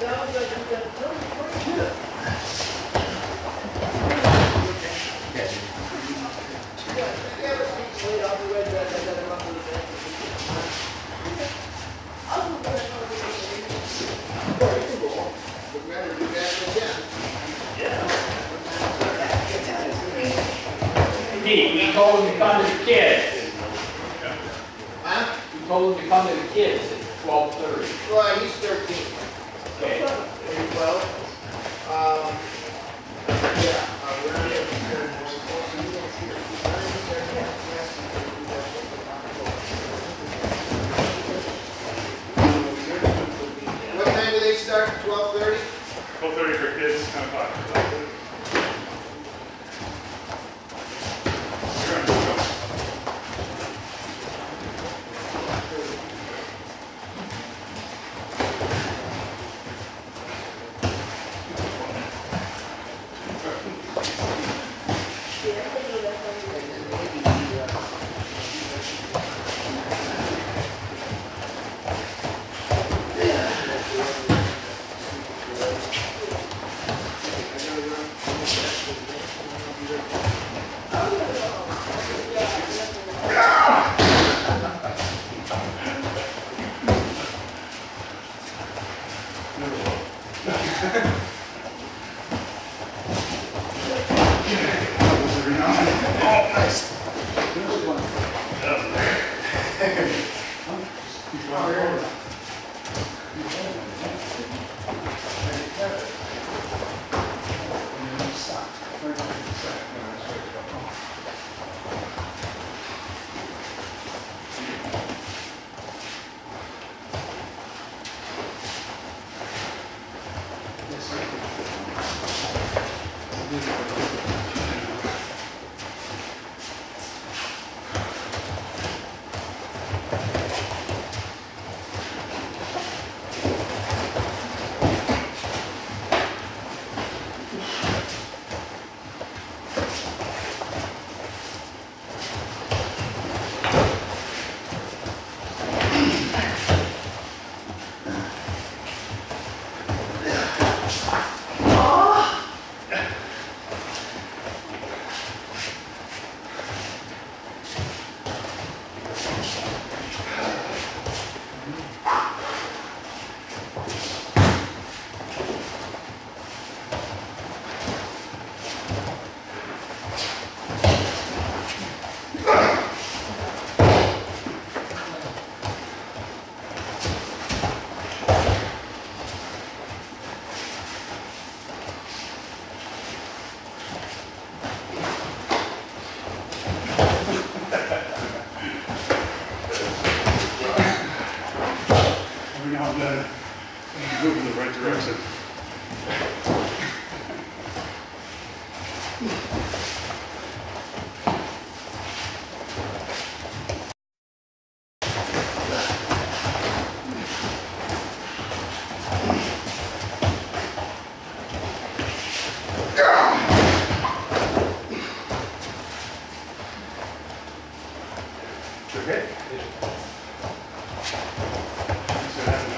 We told him to come to the kids. Huh? We told him to come to the kids at 12.30. Well, he's 13. Okay. Well. Yeah, we're not. What time do they start? Twelve thirty? Twelve thirty for kids, ten o'clock Every Uh, then, you move in the right direction. Okay. So that there. If